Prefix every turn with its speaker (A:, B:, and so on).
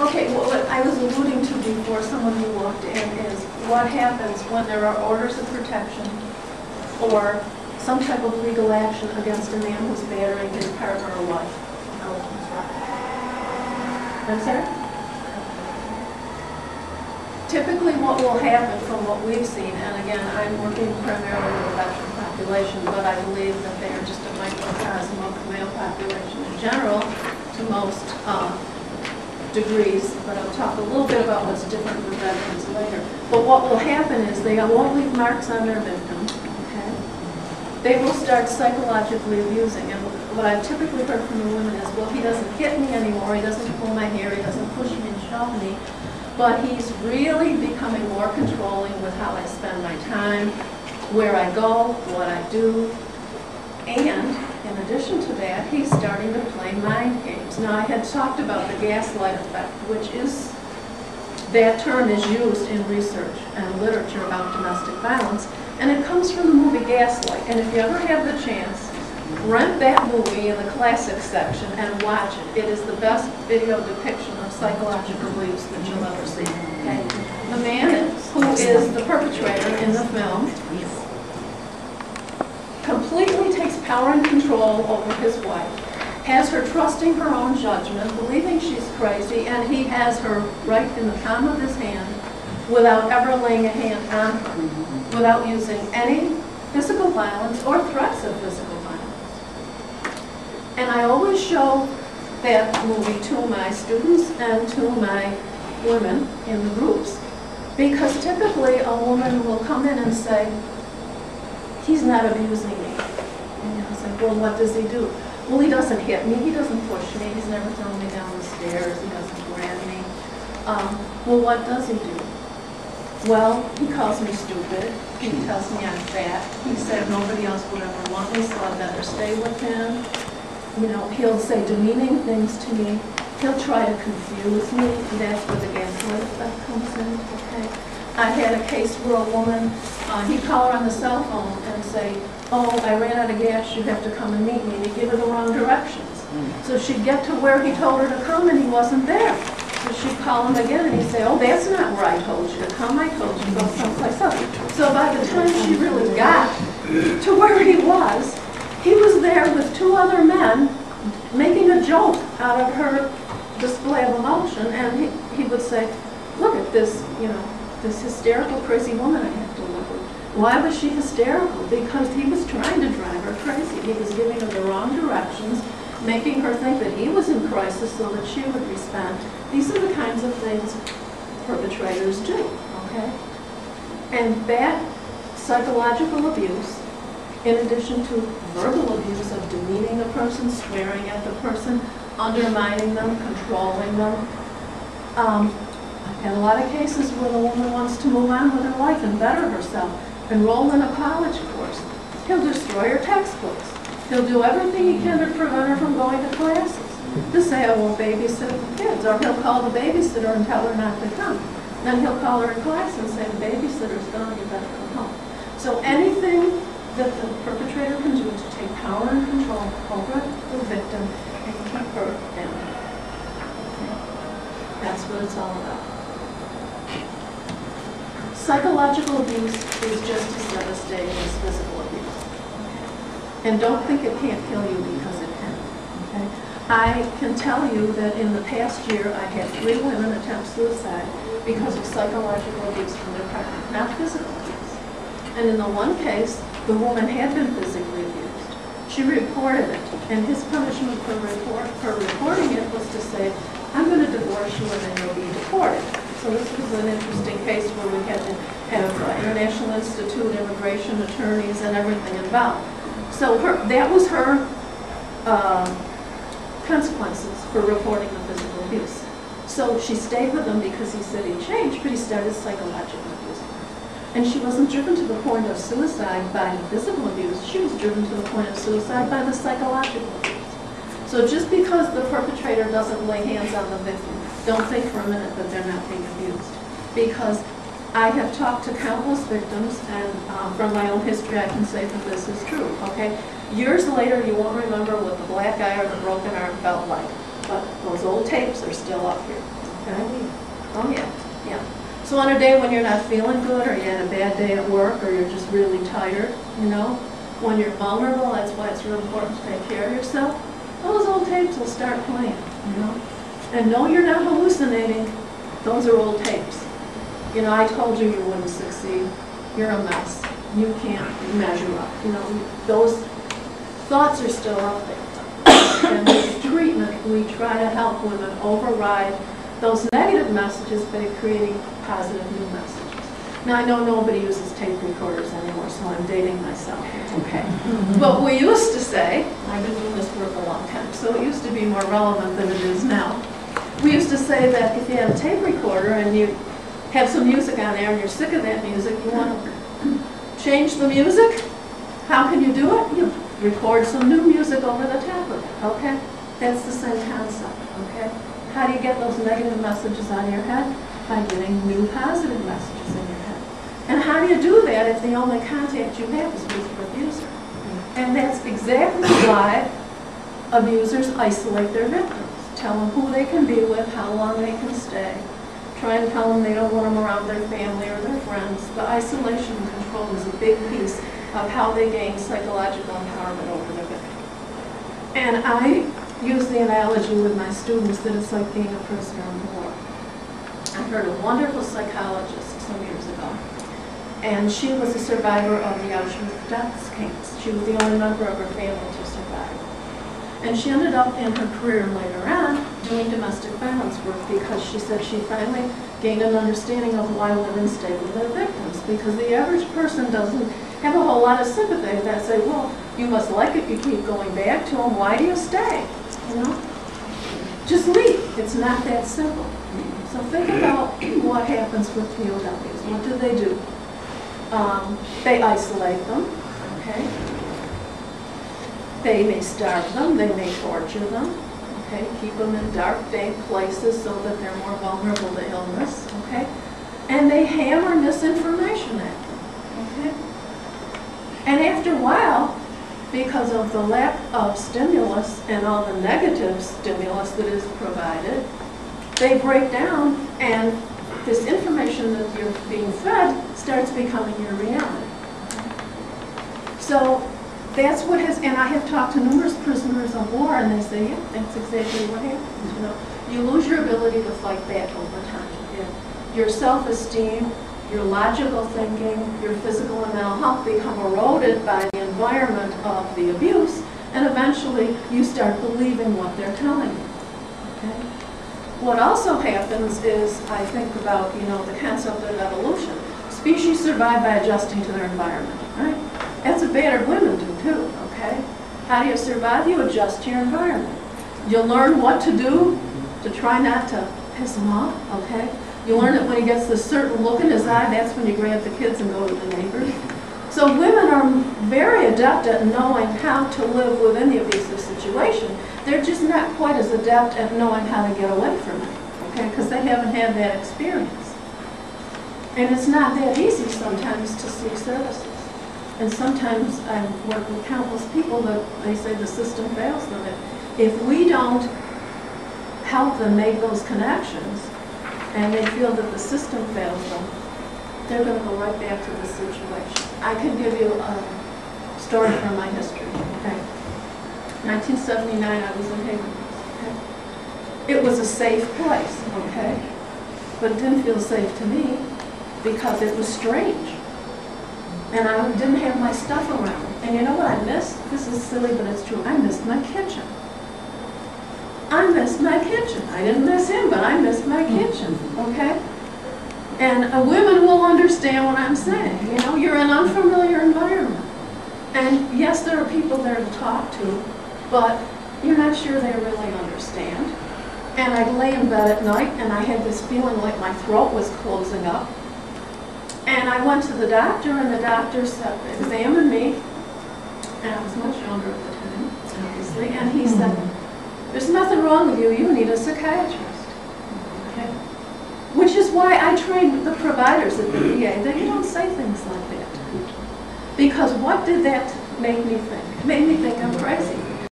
A: Okay, well, what I was alluding to before someone who walked in is what happens when there are orders of protection or some type of legal action against a man who's battering his partner or wife. I'm sorry? Typically, what will happen from what we've seen, and again, I'm working primarily with the veteran population, but I believe that they are just a microcosm of the male population in general to most uh, degrees, but I'll talk a little bit about what's different with veterans later. But what will happen is they won't leave marks on their victim, okay? They will start psychologically abusing, and what I've typically heard from the women is, well, he doesn't hit me anymore, he doesn't pull my hair, he doesn't push me and shove me, but he's really becoming more controlling with how I spend my time, where I go, what I do, and in addition he's starting to play mind games. Now, I had talked about the gaslight effect, which is, that term is used in research and literature about domestic violence, and it comes from the movie Gaslight. And if you ever have the chance, rent that movie in the classic section and watch it. It is the best video depiction of psychological abuse that you'll ever see. Okay? The man who is the perpetrator in the film completely power and control over his wife, has her trusting her own judgment, believing she's crazy, and he has her right in the palm of his hand without ever laying a hand on her, without using any physical violence or threats of physical violence. And I always show that movie to my students and to my women in the groups because typically a woman will come in and say, he's not abusing me. And I was like, well, what does he do? Well, he doesn't hit me, he doesn't push me, he's never thrown me down the stairs, he doesn't grab me. Um, well, what does he do? Well, he calls me stupid, he tells me I'm fat, he said nobody else would ever want me, so I'd better stay with him. You know, he'll say demeaning things to me, he'll try to confuse me, that's where the gaslight effect comes in, okay? I had a case where a woman, uh, he'd call her on the cell phone and say, oh, I ran out of gas, you have to come and meet me, and he'd give her the wrong directions. So she'd get to where he told her to come and he wasn't there. So she'd call him again and he'd say, oh, that's not where I told you to come, I told you to go someplace else. So by the time she really got to where he was, he was there with two other men making a joke out of her display of emotion, and he, he would say, look at this, you know, this hysterical, crazy woman I have to live with. Why was she hysterical? Because he was trying to drive her crazy. He was giving her the wrong directions, making her think that he was in crisis so that she would respond. These are the kinds of things perpetrators do, okay? And that psychological abuse, in addition to verbal abuse of demeaning a person, swearing at the person, undermining them, controlling them, um, Had a lot of cases where the woman wants to move on with her life and better herself, enroll in a college course. He'll destroy her textbooks. He'll do everything he can to prevent her from going to classes. To say, oh, I won't babysit the kids, or he'll call the babysitter and tell her not to come. Then he'll call her in class and say, the babysitter's gone, you better come home. So anything that the perpetrator can do to take power and control over the victim and keep her down. That's what it's all about. Psychological abuse is just as devastating as physical abuse. And don't think it can't kill you because it can. Okay? I can tell you that in the past year, I had three women attempt suicide because of psychological abuse from their partner, not physical abuse. And in the one case, the woman had been physically abused. She reported it, and his punishment for, report, for reporting it was to say, I'm going to divorce you and then you'll be deported. So this was an interesting case where we had to have uh, International Institute immigration attorneys and everything involved. So her, that was her uh, consequences for reporting the physical abuse. So she stayed with him because he said he changed, but he started psychological abuse. And she wasn't driven to the point of suicide by the physical abuse, she was driven to the point of suicide by the psychological abuse. So just because the perpetrator doesn't lay hands on the victim, don't think for a minute that they're not being abused. Because I have talked to countless victims, and um, from my own history, I can say that this is true, okay? Years later, you won't remember what the black eye or the broken arm felt like, but those old tapes are still up here, Okay? Oh, yeah, yeah. So on a day when you're not feeling good, or you had a bad day at work, or you're just really tired, you know, when you're vulnerable, that's why it's real important to take care of yourself, those old tapes will start playing, you know? And no, you're not hallucinating, those are old tapes. You know, I told you you wouldn't succeed, you're a mess, you can't measure up, you know, those thoughts are still out there. And with treatment, we try to help women override those negative messages by creating positive new messages. Now, I know nobody uses tape recorders anymore, so I'm dating myself. Okay. But we used to say, I've been doing this work a long time, so it used to be more relevant than it is now. We used to say that if you had a tape recorder and you have some music on there and you're sick of that music, you want to change the music, how can you do it? You record some new music over the top of it, okay? That's the same concept, okay? How do you get those negative messages out of your head? By getting new positive messages in your head. And how do you do that if the only contact you have is with your abuser? And that's exactly why abusers isolate their victims. Tell them who they can be with, how long they can stay. Try and tell them they don't want them around their family or their friends. The isolation control is a big piece of how they gain psychological empowerment over their victim. And I use the analogy with my students that it's like being a prisoner of war. I heard a wonderful psychologist some years ago, and she was a survivor of the Auschwitz death camps. She was the only member of her family to survive. And she ended up in her career later on doing domestic violence work because she said she finally gained an understanding of why women stay with their victims. Because the average person doesn't have a whole lot of sympathy that say, well, you must like it, you keep going back to them, why do you stay? You know? Just leave. It's not that simple. So think about what happens with POWs. What do they do? Um, they isolate them, okay? They may starve them, they may torture them, okay? Keep them in dark, dank places so that they're more vulnerable to illness, okay? And they hammer misinformation at them, okay? And after a while, because of the lack of stimulus and all the negative stimulus that is provided, they break down and this information that you're being fed starts becoming your reality. So that's what has, and I have talked to numerous prisoners of war and they say, yeah, that's exactly what happens, you know. You lose your ability to fight back over time. Yeah. Your self-esteem, your logical thinking, your physical and mental health become eroded by the environment of the abuse, and eventually you start believing what they're telling you. Okay? What also happens is, I think about, you know, the concept of evolution. Species survive by adjusting to their environment, right? That's what battered women do too, okay? How do you survive? You adjust to your environment. You learn what to do to try not to piss them off, okay? You learn that when he gets this certain look in his eye, that's when you grab the kids and go to the neighbors. So women are very adept at knowing how to live within the abusive situation. They're just not quite as adept at knowing how to get away from it, okay? Because they haven't had that experience. And it's not that easy sometimes to seek services. And sometimes I work with countless people that they say the system fails them. If we don't help them make those connections, and they feel that the system fails them, they're going to go right back to the situation. I can give you a story from my history. Okay. 1979, I was in Haven. Okay. It was a safe place, okay, but it didn't feel safe to me because it was strange, and I didn't have my stuff around. And you know what I missed? This is silly, but it's true. I missed my kitchen. I missed my kitchen. I didn't miss him, but I missed my kitchen, okay? And uh, women will understand what I'm saying. You know, you're in an unfamiliar environment. And yes, there are people there to talk to, but you're not sure they really understand. And I'd lay in bed at night and I had this feeling like my throat was closing up. And I went to the doctor and the doctor said, uh, examined me, and I was much younger at the time, obviously, and he hmm. said, there's nothing wrong with you, you need a psychiatrist. Okay? Which is why I train the providers at the VA that you don't say things like that. Because what did that make me think? It made me think I'm crazy.